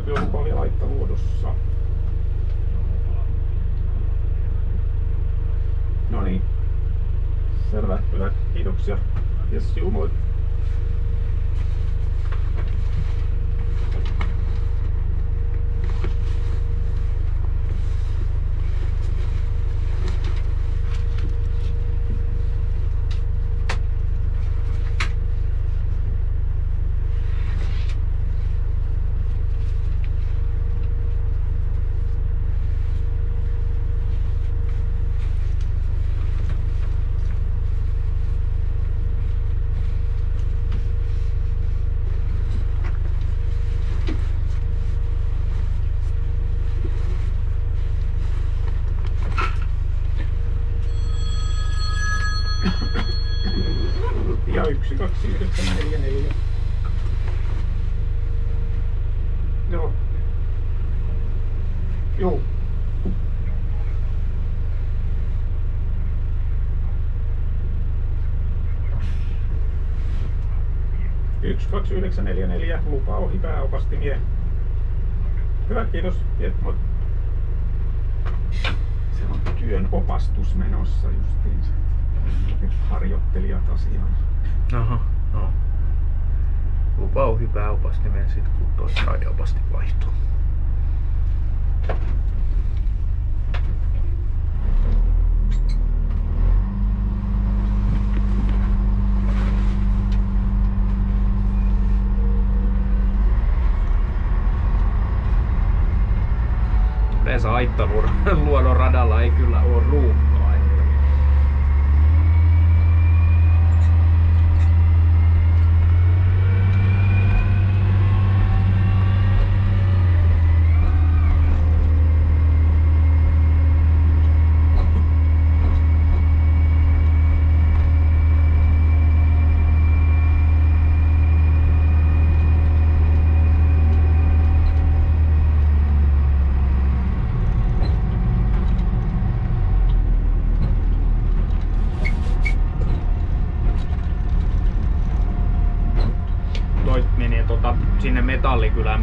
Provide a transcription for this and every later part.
Työlupa oli laittavuodossa. No niin. Selvä, kyllä. Kiitoksia. Juu, moi. Ja yksi, kaksi, yhdeksän, neljä, neljä. Joo. Joo. Yksi, kaksi, yhdeksän, neljä, neljä. Lupa ohi pääopastimie. Hyvä, kiitos. Se on työn opastus menossa justiinsa. Harjoittelijat asiaan. Aha, no. Lupa ohi pääopastimen sit kun toi raideopasti vaihtuu. Yleensä Aittaluodon radalla ei kyllä oo ruuhkaa. Legolas.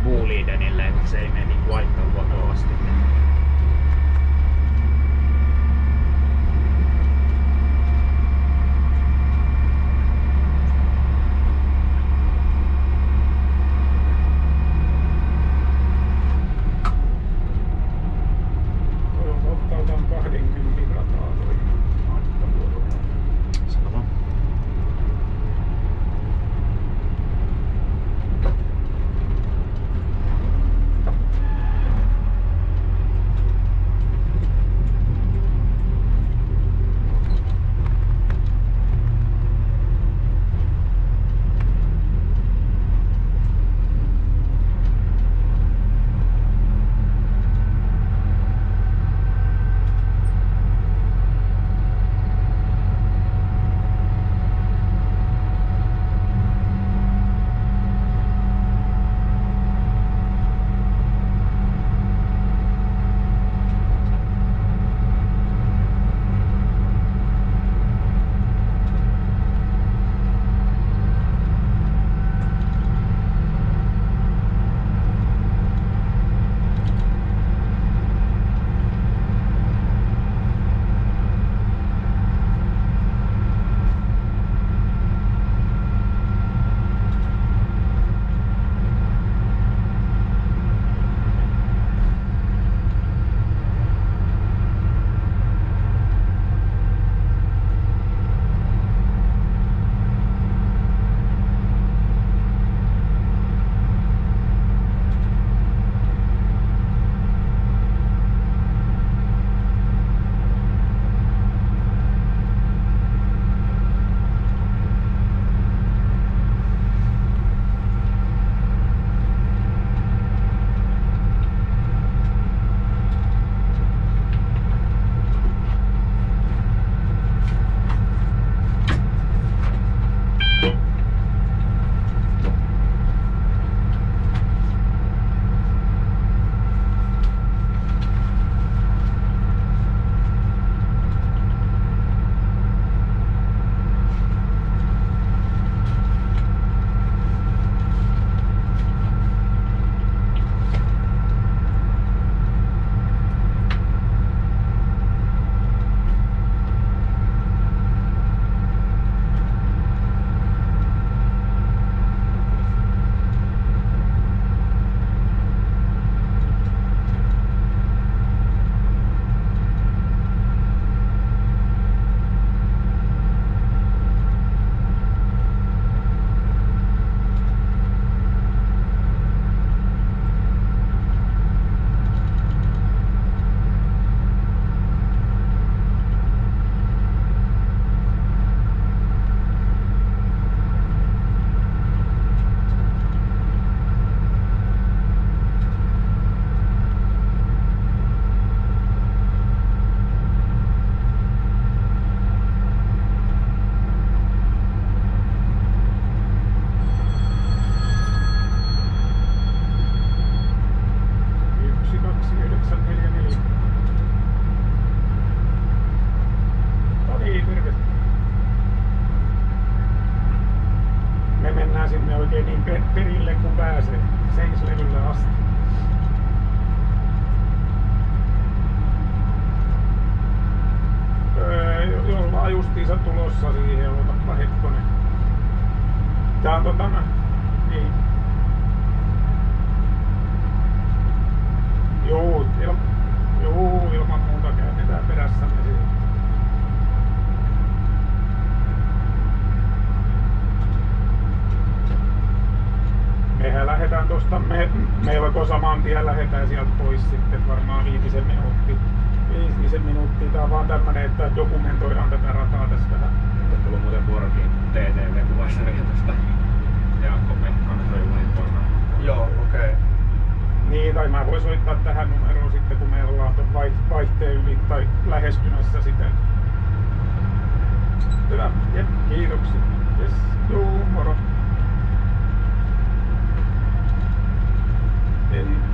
Tien lähdetään sieltä pois sitten varmaan viitisen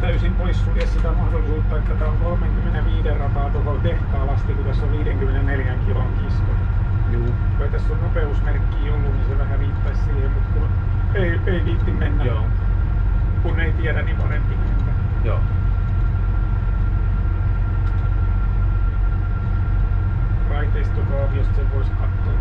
täysin poissulje sitä mahdollisuutta, että tää on 35 rataa tuohon tehtaalla asti, kun tässä on 54 kilon kisko. Juu. Kun tässä on nopeusmerkki ollut, niin se vähän viittaisi siihen, mutta kun ei, ei viitti mennä. Joo. Kun ei tiedä, niin parempi mennä. Joo. Raiteistokaaviosta sen voisi katsoa,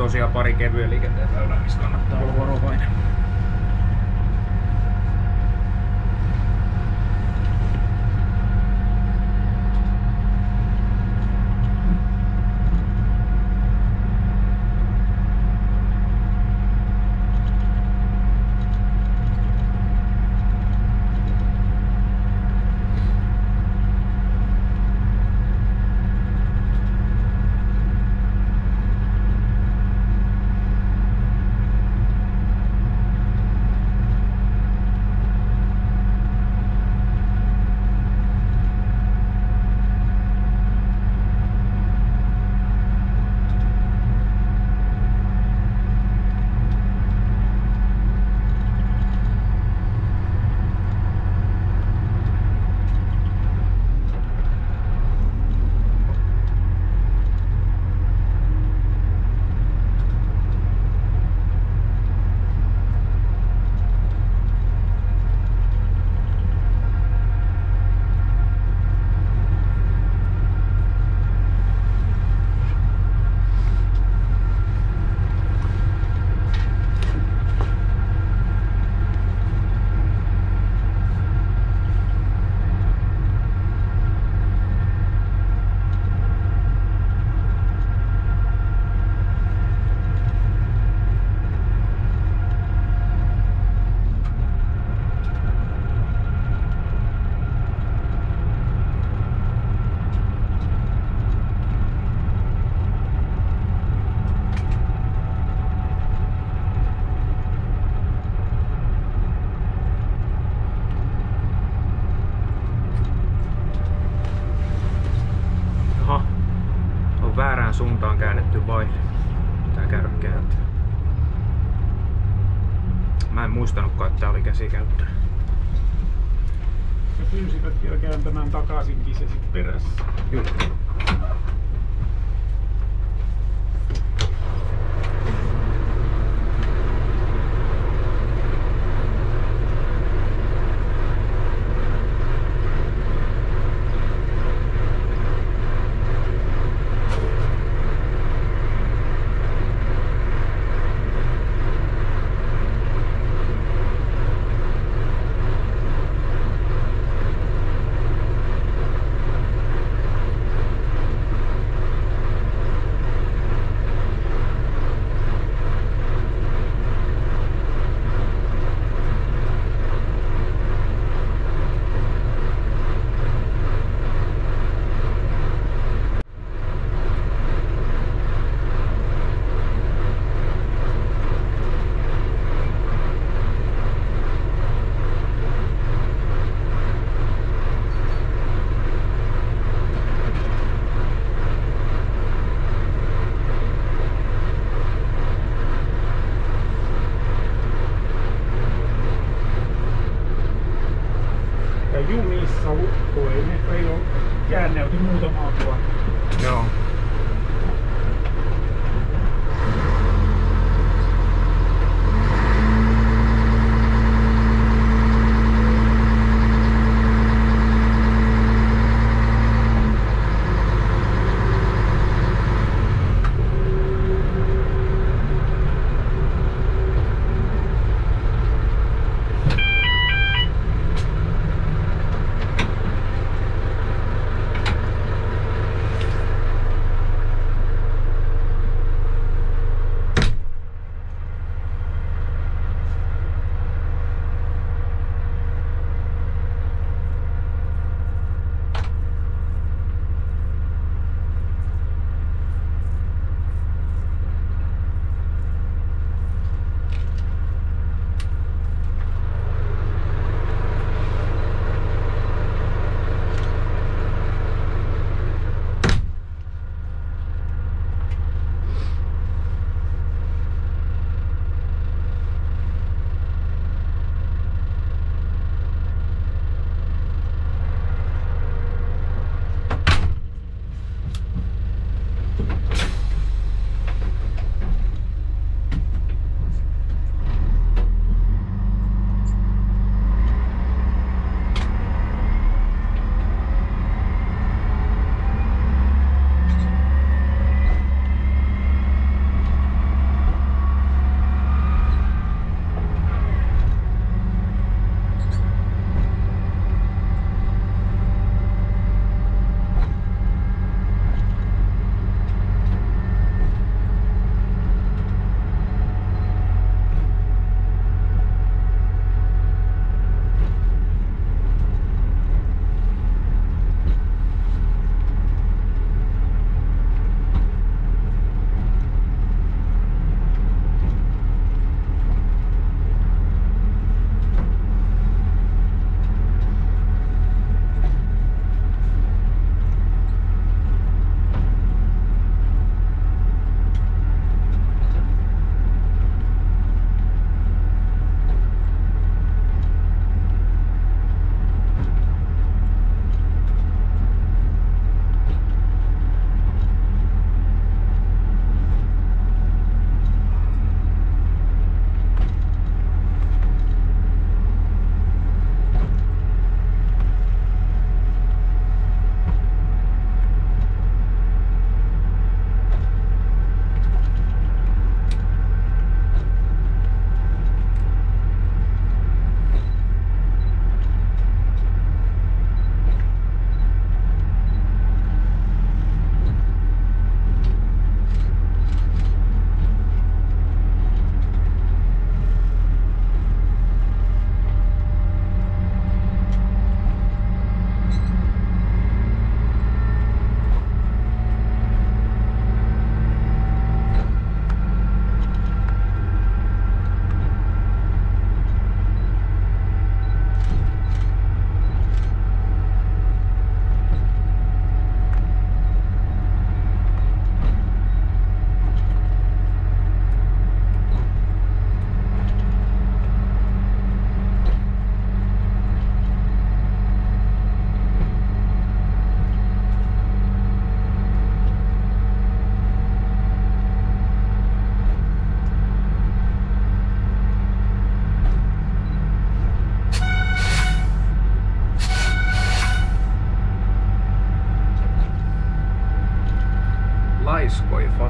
tosiaan pari kevyen liikenteen väylää, missä kannattaa olla varovainen. Muistanutkaan, että tää oli käsikäyttö. Ja pyysivät vielä kääntämään takaisinkin se sit perässä. Juu.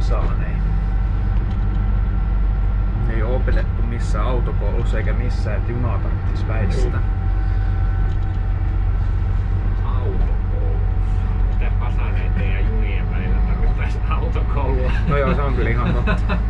Laiskoi fasaanei. Ei ole opetettu missään autokoulussa eikä missään, että junaa tarvitsisi väistää. Autokoulussa. Mitä fasaneiden ja junien välillä tarvittaisiin autokoulua? No joo, se on kyllä ihan totta.